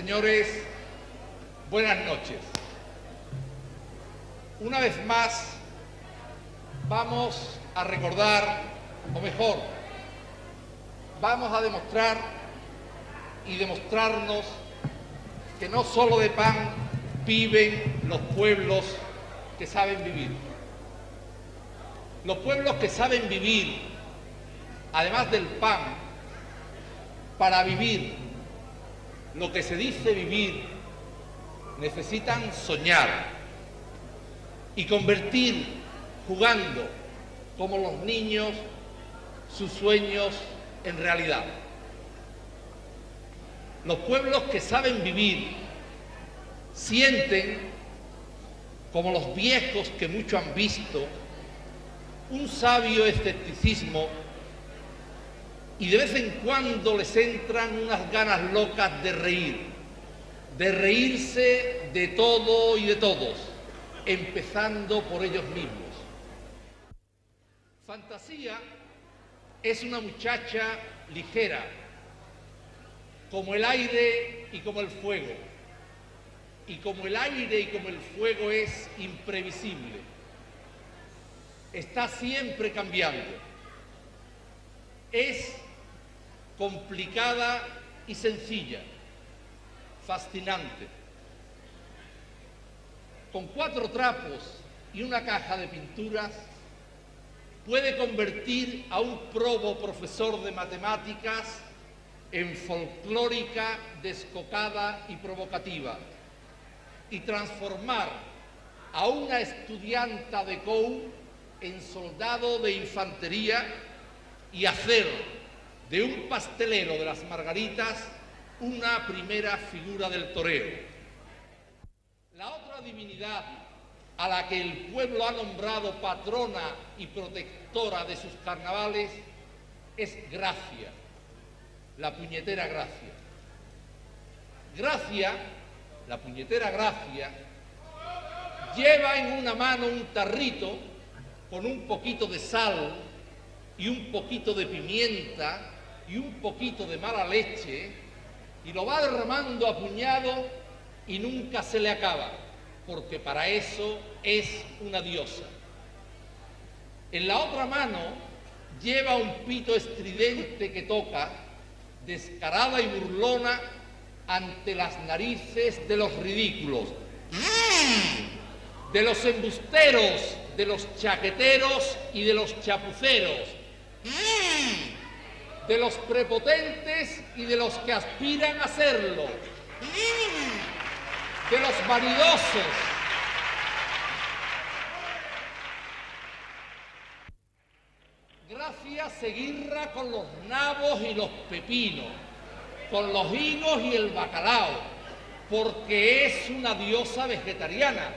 Señores, buenas noches. Una vez más vamos a recordar, o mejor, vamos a demostrar y demostrarnos que no solo de pan viven los pueblos que saben vivir. Los pueblos que saben vivir, además del pan, para vivir lo que se dice vivir, necesitan soñar y convertir, jugando como los niños, sus sueños en realidad. Los pueblos que saben vivir sienten, como los viejos que mucho han visto, un sabio escepticismo y de vez en cuando les entran unas ganas locas de reír, de reírse de todo y de todos, empezando por ellos mismos. Fantasía es una muchacha ligera, como el aire y como el fuego. Y como el aire y como el fuego es imprevisible, está siempre cambiando. Es complicada y sencilla, fascinante. Con cuatro trapos y una caja de pinturas, puede convertir a un probo profesor de matemáticas en folclórica, descocada y provocativa, y transformar a una estudianta de COU en soldado de infantería y hacer de un pastelero de las margaritas una primera figura del toreo. La otra divinidad a la que el pueblo ha nombrado patrona y protectora de sus carnavales es Gracia, la puñetera Gracia. Gracia, la puñetera Gracia, lleva en una mano un tarrito con un poquito de sal y un poquito de pimienta y un poquito de mala leche y lo va derramando a puñado y nunca se le acaba, porque para eso es una diosa. En la otra mano lleva un pito estridente que toca, descarada y burlona, ante las narices de los ridículos, de los embusteros, de los chaqueteros y de los chapuceros de los prepotentes y de los que aspiran a serlo, de los vanidosos. Gracias seguirra con los nabos y los pepinos, con los higos y el bacalao, porque es una diosa vegetariana.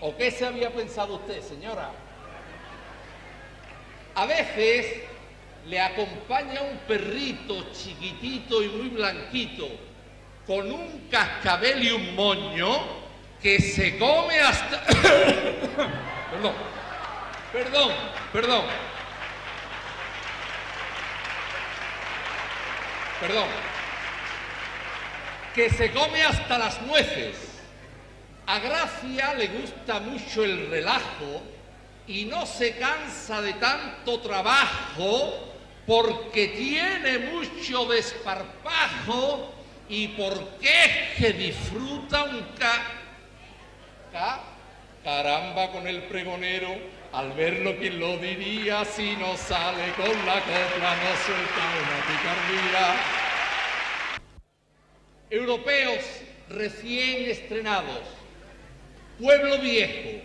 ¿O qué se había pensado usted, señora? A veces le acompaña un perrito chiquitito y muy blanquito con un cascabel y un moño que se come hasta... perdón, perdón, perdón. Perdón. Que se come hasta las nueces. A Gracia le gusta mucho el relajo y no se cansa de tanto trabajo porque tiene mucho desparpajo y porque es que disfruta un ca, caramba con el pregonero, al verlo quien lo diría, si no sale con la copla no suelta una picardía. Europeos recién estrenados, pueblo viejo,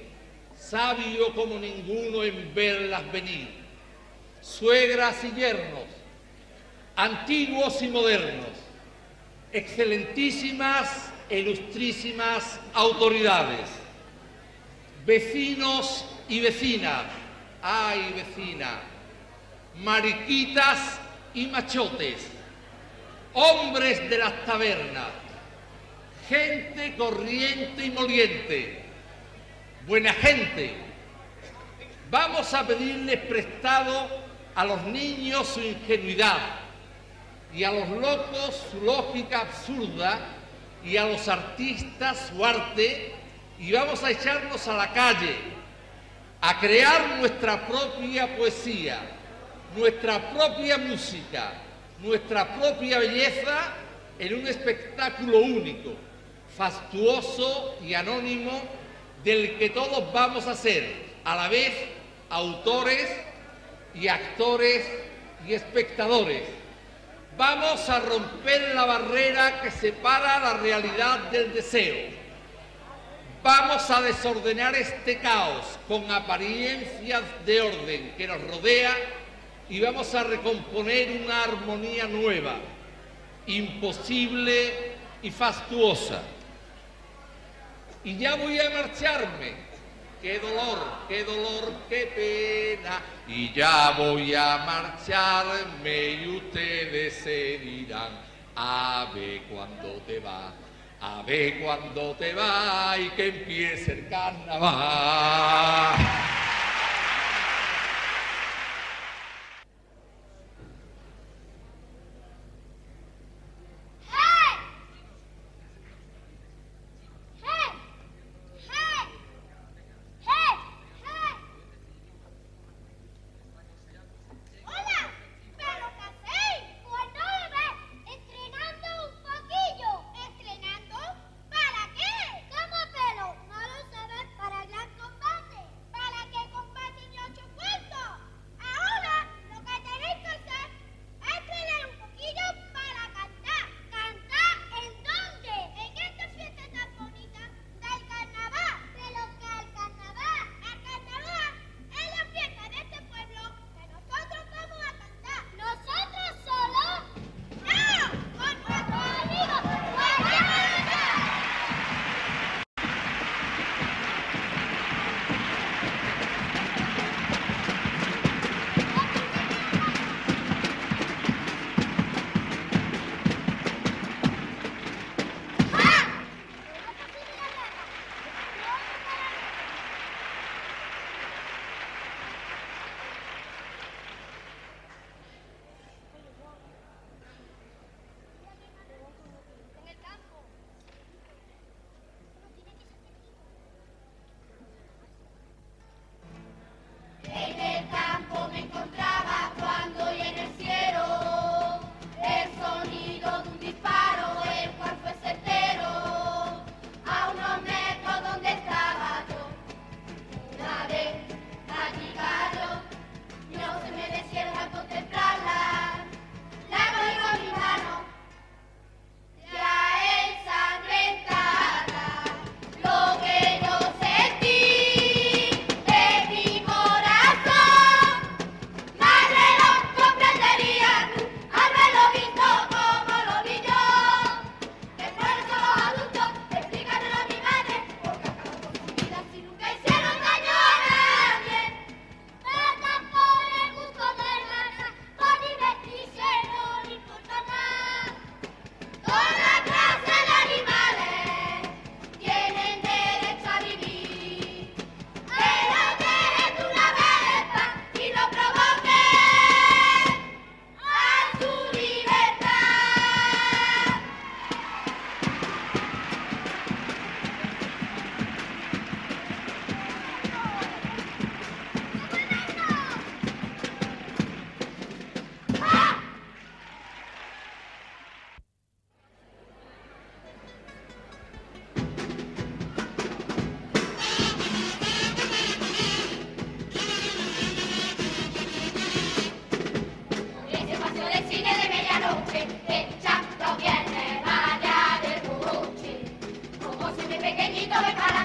sabio como ninguno en verlas venir suegras y yernos, antiguos y modernos, excelentísimas e ilustrísimas autoridades, vecinos y vecinas, ay vecina, mariquitas y machotes, hombres de las tabernas, gente corriente y moliente, buena gente, vamos a pedirles prestado a los niños su ingenuidad, y a los locos su lógica absurda y a los artistas su arte y vamos a echarnos a la calle a crear nuestra propia poesía, nuestra propia música, nuestra propia belleza en un espectáculo único, fastuoso y anónimo del que todos vamos a ser a la vez autores y actores y espectadores. Vamos a romper la barrera que separa la realidad del deseo. Vamos a desordenar este caos con apariencias de orden que nos rodea y vamos a recomponer una armonía nueva, imposible y fastuosa. Y ya voy a marcharme. Qué dolor, qué dolor, qué pena. Y ya voy a marcharme y ustedes se dirán, a ver cuando te va, a ver cuando te va y que empiece el carnaval. de cara.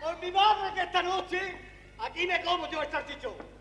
Por mi madre que esta noche aquí me como yo el salchichón.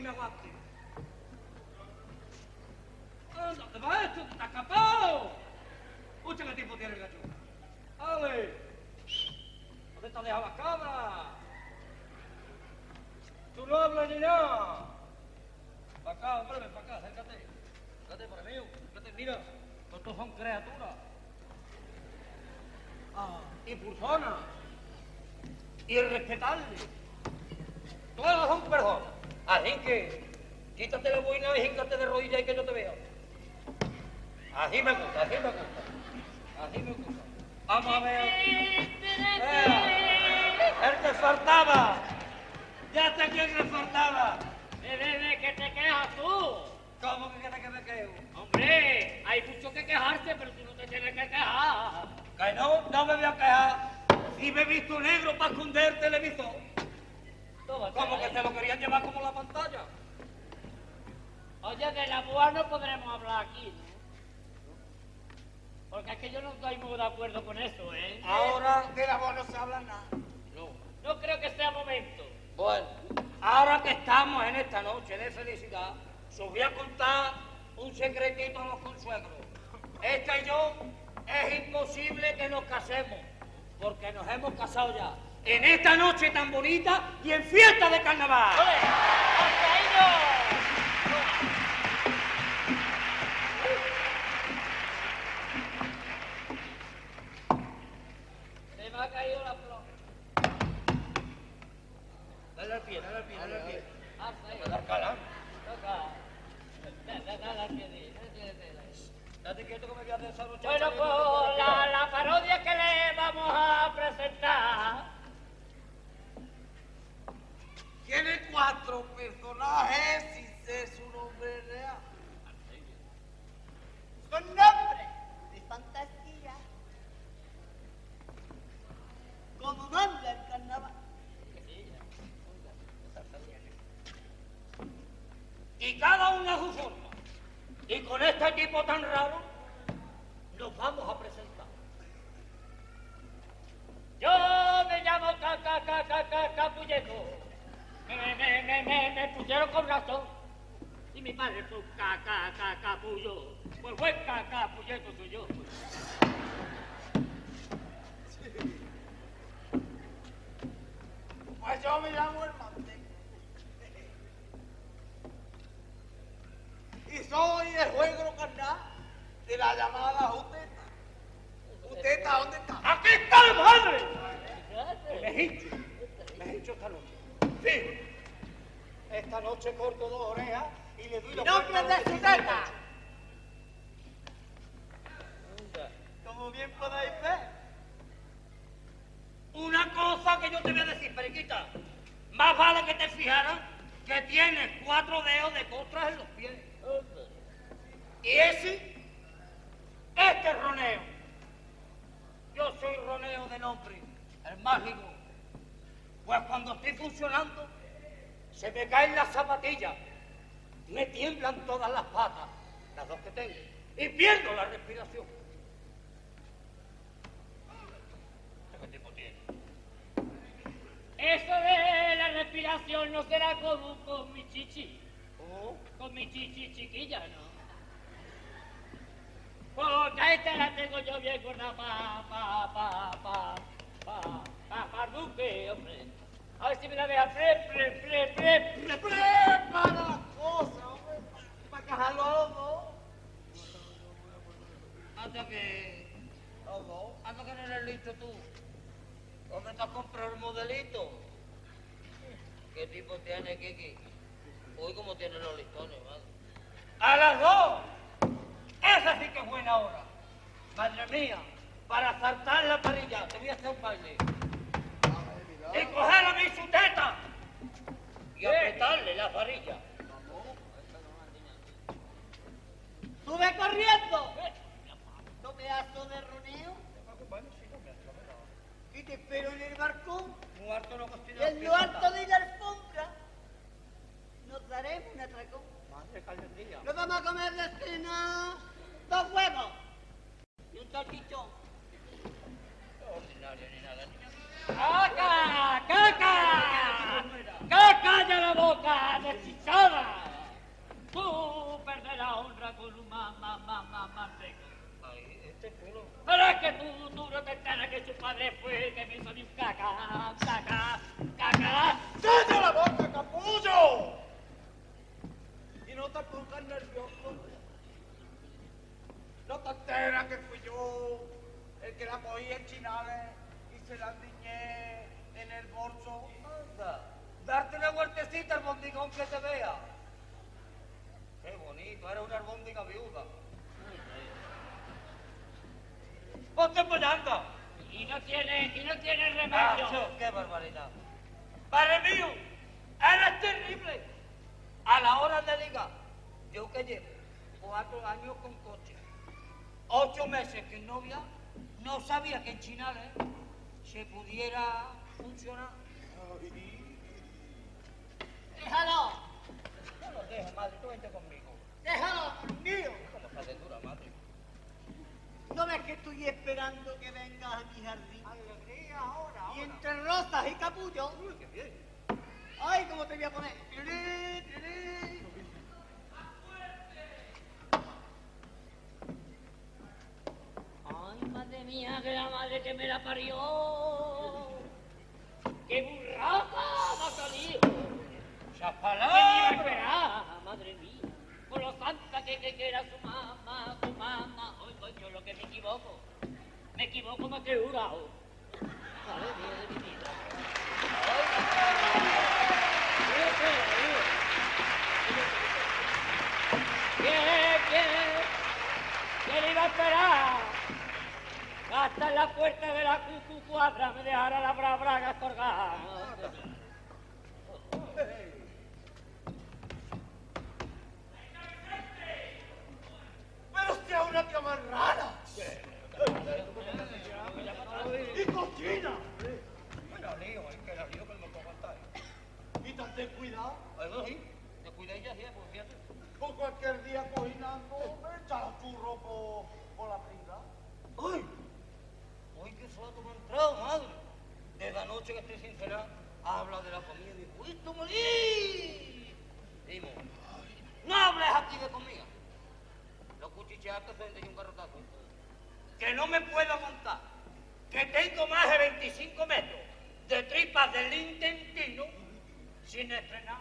Me aguante. Anda, ¿qué va esto? ¿Te has escapado? Escucha qué tiempo tiene el gacho. ¡Ale! ¿Dónde te has dejado las cabras? Tú no hablas ni nada. Para acá, hombre, ven para acá, acércate. Acércate para mí, acércate, mira. Estos son criaturas. Ah, y personas. Y respetable. Todas son personas. Así que, quítate la boina y híncate de rodillas y que yo te vea. Así me gusta, así me gusta. Así me gusta. Vamos a ver. Vea, el que faltaba. Ya sé quién le faltaba. ¿De qué te quejas tú? ¿Cómo que quieres que me quejo? Hombre, hay mucho que quejarse, pero tú no te tienes que quejar. Que no, no me voy a quejar. Si me he visto negro para esconder el televisor. Como que se lo querían llevar como la pantalla. Oye, de la boa no podremos hablar aquí, ¿no? Porque es que yo no estoy muy de acuerdo con eso, ¿eh? Ahora, De la voz no se habla nada. No, no creo que sea momento. bueno, ahora que estamos en esta noche de felicidad, os voy a contar un secretito a los consuegros. Esta y yo es imposible que nos casemos, porque nos hemos casado ya. En esta noche tan bonita y en fiesta de carnaval. Se me ha caído la flor. Dale al pie, dale al pie, dale al pie. Ah, sí. Me da calor. Toca. Da- da- da la piedrita, da- da- da- da. Date quieto que me voy a. Bueno, pues la, la parodia que le vamos a presentar Tiene cuatro personajes sin ser su nombre real. Son nombres de fantasía. Como manda el carnaval. Y cada uno a su forma. Y con este equipo tan raro, nos vamos a presentar. Yo me llamo Caca, Caca, Caca, Capulleto. Me, me, me, me, pusieron con razón. Y mi padre fue un Caca, Caca, Capullo. Pues buen Caca, soy yo. Pues yo me llamo el manteca. Y soy el juego carnal de la llamada Juteta. Juteta, ¿dónde está? ¡Aquí está el padre! Hecho, me he hecho esta noche. Sí. Esta noche corto dos orejas y le doy la ¡Nombre de los Juteta! Como bien podéis ver, Una cosa que yo te voy a decir, periquita. Más vale que te fijaras que tienes cuatro dedos de costras en los pies. Y ese, este es Roneo. Yo soy Roneo de nombre, el mágico. Pues cuando estoy funcionando, se me caen las zapatillas, me tiemblan todas las patas, las dos que tengo, y pierdo la respiración. ¿Qué tipo tiene? Eso de la respiración no será como con mi chichi. ¿Cómo? Con mi chichi chiquilla, ¿no? Porque esta la tengo yo bien gorda, pa, pa, pa, pa, pa. Paparduque, hombre. A ver si me la deja pre, pre, pre, pre, pre, pre. Prepara la cosa, hombre, para cajarlo a los dos. Hasta que. Los dos. Hasta que no eres listo tú. ¿Dónde te has comprado el modelito? ¿Qué tipo tiene, Kiki? Hoy como tiene los listones, madre. ¡A las dos! Esa sí que es buena hora. Madre mía, para saltar la parilla, te voy a hacer un baile. Y coger a mi su teta. Y apretarle la parilla. ¡Sube corriendo! ¿No pedazo de roneo? Y te espero en el no cocina. en lo alto de la alfombra. Nos daremos un atracón. Nos vamos a comer de cena dos huevos y un salchichón. Ordinario ni nada. ¡Caca! ¡Caca! ¡Caca de la boca deschichada! Tú perderás honra con un mamá, mamá. Pero es que tú, tú no te enteras que su padre fue el que me hizo un caca, caca, caca. ¡Cállate la boca, capullo! Y no te pongas nervioso. No te enteras que fui yo el que la cogí en chinales y se la endiñé darte una vueltecita al bondigón que te vea. Qué bonito, era una albóndiga viuda. Ponte anda. Y no tiene, y no tiene remedio. Qué barbaridad. Padre mío, eres terrible. A la hora de ligar, yo que llevo cuatro años con coche, ocho meses que novia, no sabía que en Chinales se pudiera funcionar. ¡Déjalo! No lo dejo, madre, tú vente conmigo. ¡Déjalo, mío! ¿Cómo está de dura, madre? ¿No ves que estoy esperando que vengas a mi jardín? Alegría ahora, Y entre rosas y capullos, Uy, qué bien. ¡ay, cómo te voy a poner! ¡Tiriri, tiriri! Ay, madre mía, que la madre que me la parió. ¡Qué burrada va a salir! ¡Esas ¿Qué palabras! iba a esperar, madre mía? Por lo santa que, que, que era su mamá, su mamá. Ay, coño, lo que me equivoco. Me equivoco más que jurado. Madre de mi vida. ¿Quién, quién? ¿Quién iba a esperar? Hasta la puerta de la cucu cuadra me dejara la bra braga colgada. ¡Pero usted es una rara! ¡Y cochina! Me la lío, ay, que la lío que no me puedo aguantar. Y ten cuidado, Eso sí, te cuidé ya, sí, pues fíjate. por cualquier día cocinando, me echa los churros por, por la prenda. ¡Uy! ¡Uy, qué suato me ha entrado, madre! Desde anoche que estoy sin habla de la comida y digo, ¡Esto morí! Dimo, no hables aquí de comida. Un garrotazo. Que no me puedo aguantar. Que tengo más de 25 metros de tripas del intestino sin estrenar.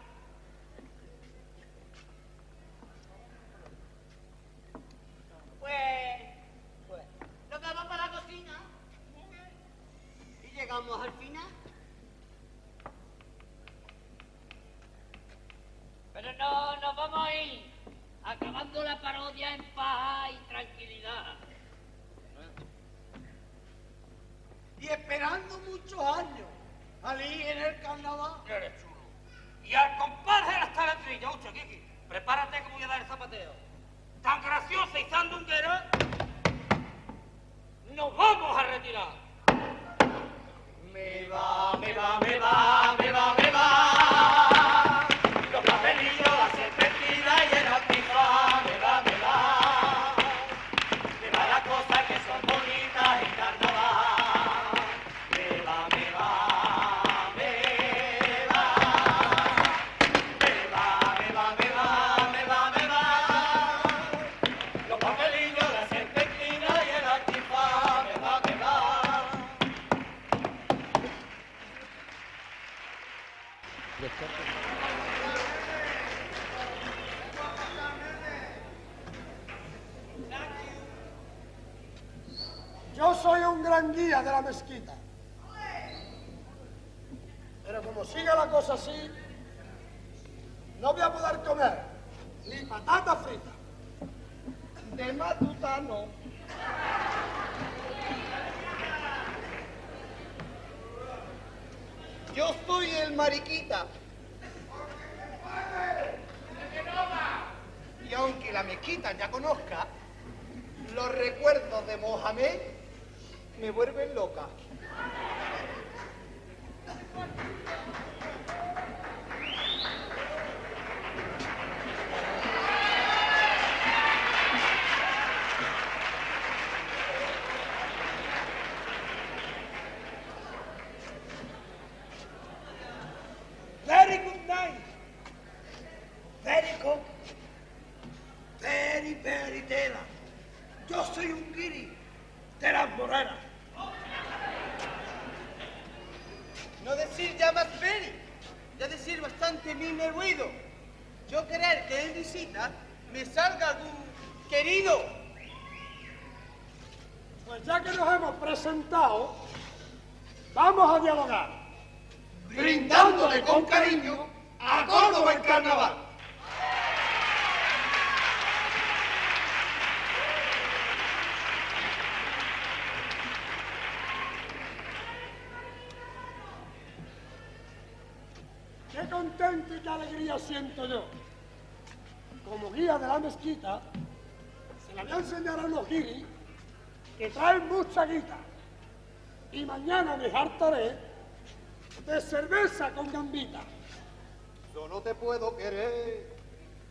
Pues, pues, nos vamos para la cocina. Y llegamos al final. Pero no, nos vamos a ir acabando la parodia en paz y tranquilidad. Y esperando muchos años. Salí en el carnaval. Eres chulo. Y al compadre de las calatrillas, ocho, Kiki, prepárate que voy a dar el zapateo. Tan graciosa y sandunguera, nos vamos a retirar. Me va, me va, me va, decir ya más very, ya decir bastante mime ruido. Yo querer que en visita me salga algún querido. Pues ya que nos hemos presentado, vamos a dialogar. Brindándole con cariño a Córdoba en carnaval. Qué contento y qué alegría siento yo. Como guía de la mezquita, se la voy a enseñar a unos guiris que traen mucha guita. Y mañana me hartaré de cerveza con gambita. Solo te puedo querer,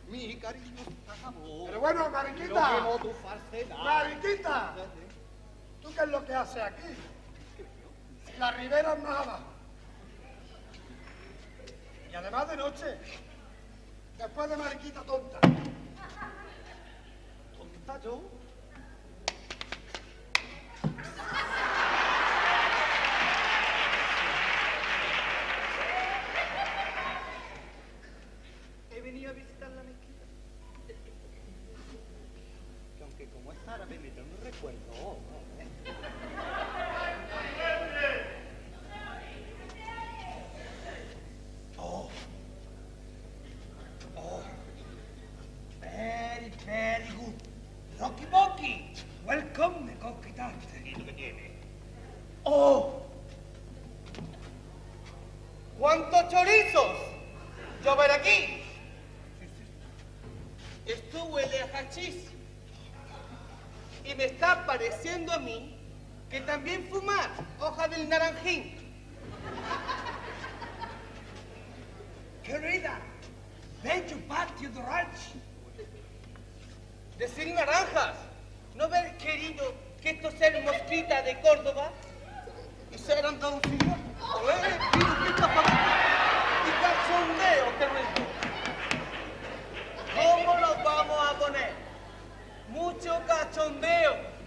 mi cariño acabó. Pero bueno, No Mariquita, tu. Mariquita, ¿tú qué es lo que haces aquí? La ribera es más abajo. Además de noche, después de Mariquita tonta. ¿Tonta yo? He venido a visitar la mezquita. Que aunque como es árabe me trae un recuerdo. Oh. Oh. Very, very good. Rocky Bocky, welcome, me conquistaste. ¿Y tú qué tienes? ¡Oh! ¿Cuántos chorizos? Llover aquí. Esto huele a hachís. Y me está pareciendo a mí que también fumar hoja del naranjín. Querida, bello patio de ranch. Decir naranjas. ¿No ver querido que esto sea el mosquita de Córdoba? Y ser Andalucía. ¡Olé! ¡Piruquita para Y cachondeo, qué rico. ¿Cómo los vamos a poner? Mucho cachondeo.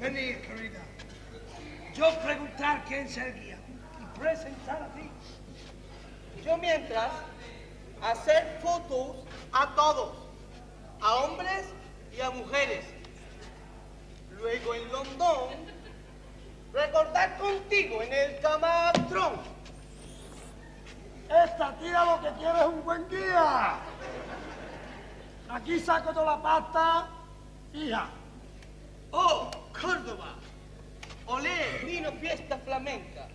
Venid, querida. Yo preguntar quién es el guía y presentar a ti. Yo mientras hacer fotos a todos, a hombres y a mujeres. Luego en Londón, recordar contigo en el camastrón. Esta tía lo que quiere es un buen guía. Aquí saco toda la pasta, hija. Oh, Córdoba. Olé, vino fiesta flamenca.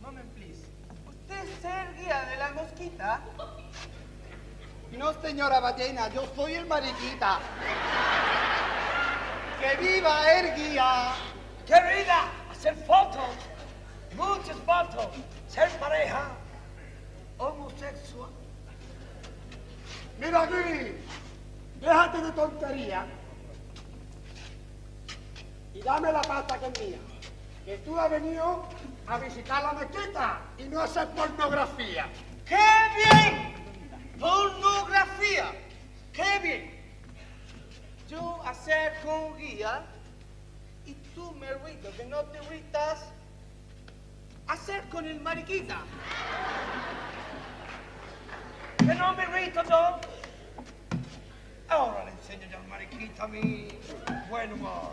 Moment, please. ¿Usted es el guía de la mosquita? No, señora ballena, yo soy el mariquita. ¡Que viva el guía! Querida, hacer fotos, muchas fotos, ser pareja homosexual. Mira aquí, déjate de tontería y dame la pata que es mía. Que tú has venido a visitar la mezquita y no hacer pornografía. ¡Qué bien! Pornografía. ¡Qué bien! Yo hacer con guía y tú me rito, que no te ritas. Hacer con el mariquita. Que no me rito yo. Ahora le enseño. enseño yo al mariquita mi buen humor.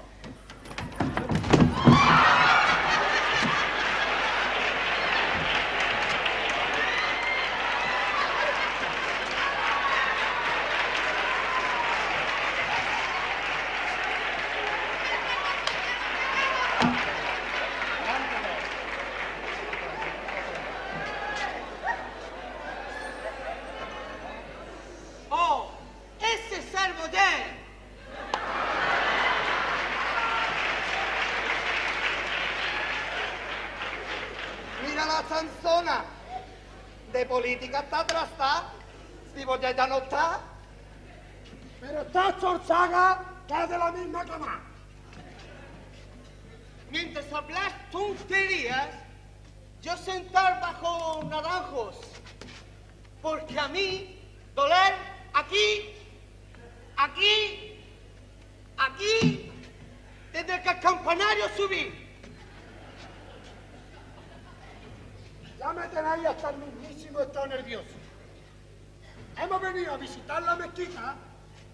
Oh, ese es el Boyer. Mira la Sansona. De política está está. Si Boyer ya no está. Pero está Chorchaga, que es de la misma cama. Mientras hablas tonterías, yo sentar bajo naranjos. Porque a mí, doler aquí, aquí, aquí, desde que el campanario subí. Tenéis hasta el mismísimo estado nervioso. Hemos venido a visitar la mezquita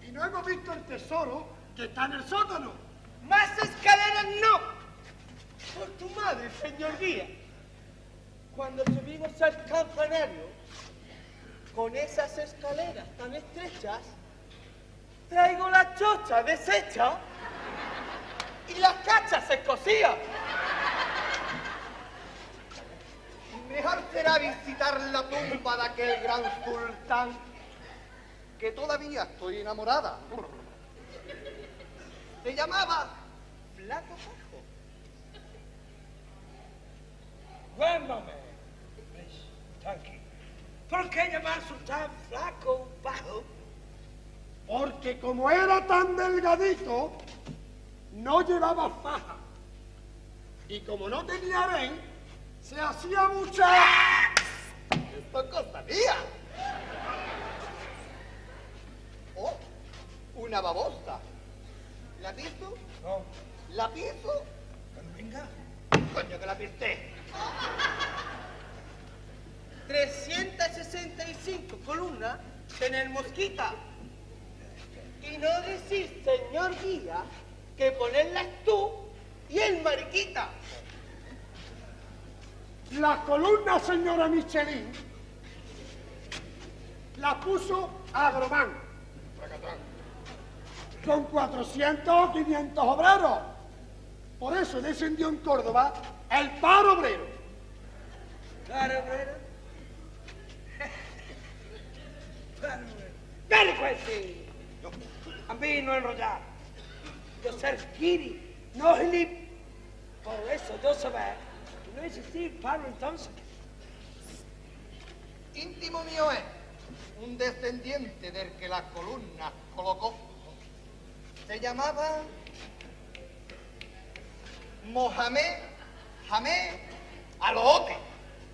y no hemos visto el tesoro que está en el sótano. Más escaleras no. Por tu madre, señor guía. Cuando subimos al campanario, con esas escaleras tan estrechas, traigo la chocha deshecha y las cachas escocidas. Mejor será visitar la tumba de aquel gran sultán. Que todavía estoy enamorada. Se llamaba Flaco Pajo. Cuéntame, Tanqui, ¿por qué llamar sultán flaco bajo? Porque como era tan delgadito, no llevaba faja. Y como no tenía ven, se hacía mucha... Esto es cosa mía. Oh, una babosa. ¿La piso? No, ¿La piso? cuando venga. Coño que la pisté. 365 columnas tener mosquita. Y no decís, señor guía, que ponerlas tú y el mariquita. La columna, señora Michelin, la puso Agromán. Con 400 o 500 obreros. Por eso descendió en Córdoba el paro obrero. Claro, bueno. Claro, bueno. ¡Vergüenza! A mí no enrollar. Yo ser guiri, no gilip. Por eso yo que no existía paro entonces. Íntimo mío es un descendiente del que la columna colocó. Se llamaba Mohamed Hamed Alote,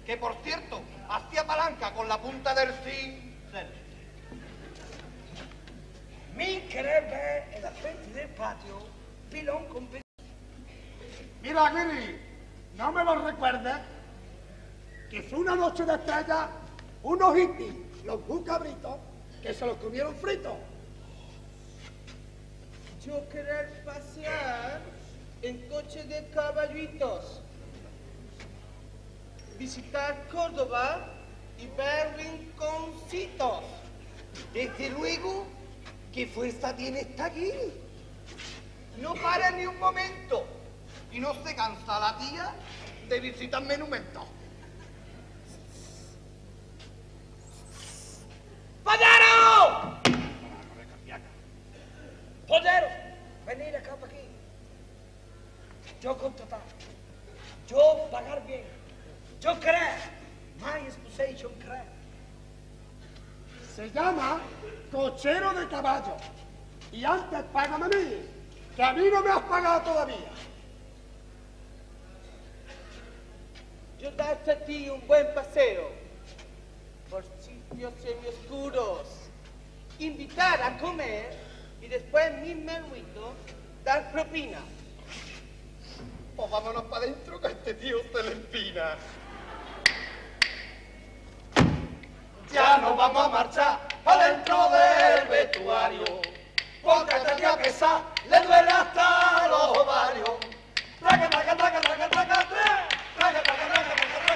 que por cierto hacía palanca con la punta del cincel. Mi querer ver en la frente del patio pilón con. Mira, Guiri, no me lo recuerdes, que fue una noche de estrella, unos hippies, los cabritos, que se los comieron fritos. Yo querer pasear en coche de caballitos, visitar Córdoba y ver rinconcitos. Desde luego, ¿qué fuerza tiene esta aquí? No para ni un momento y no se cansa la tía de visitar monumentos. ¡Padero! ¡Podero! Venir acá para aquí. Yo contratar. Yo pagar bien. Yo creer. My exposition creer. Se llama cochero de caballo. Y antes págame a mí, que a mí no me has pagado todavía. Yo darte a ti un buen paseo por sitios semioscuros, invitar a comer y después mi menuito dar propina. Pues vámonos para adentro que este tío se le empina. Ya nos vamos a marchar adentro del vestuario. porque el día que sa le duele hasta los ovarios. Traca, traca, traca, traca, traca, traca, raya, raya, raya,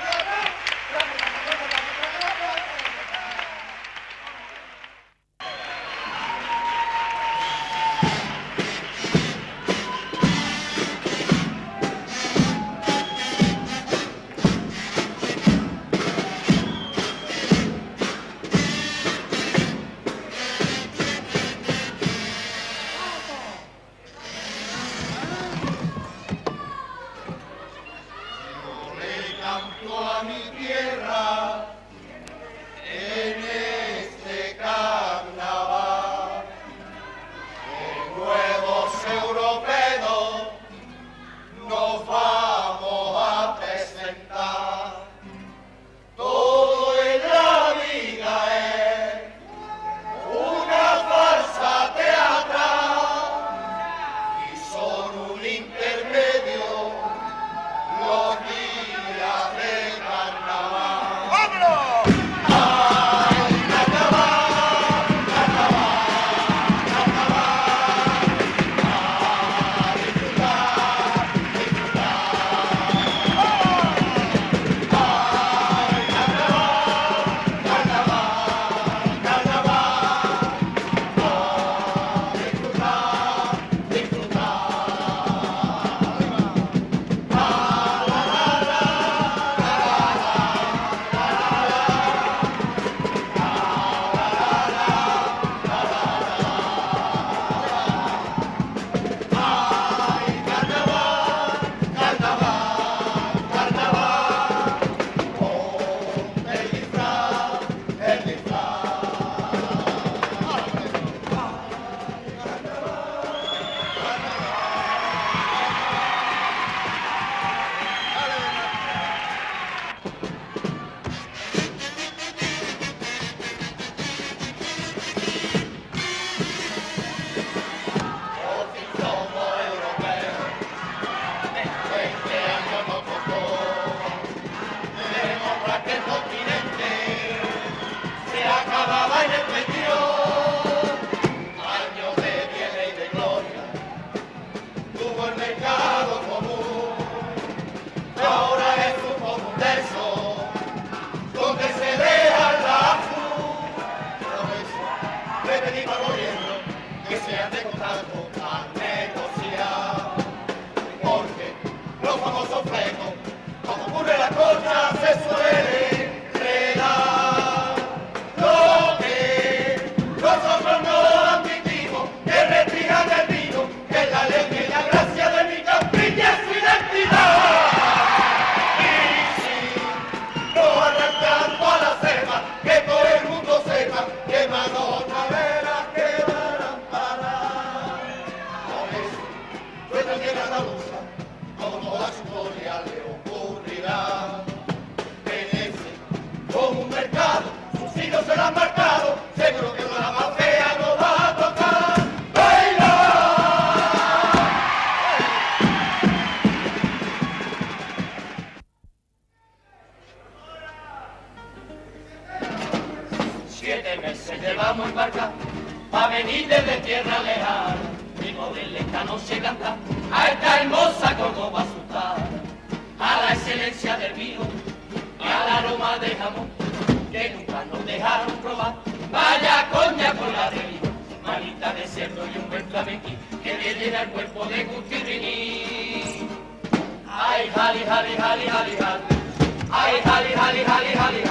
हाली हाली हाली।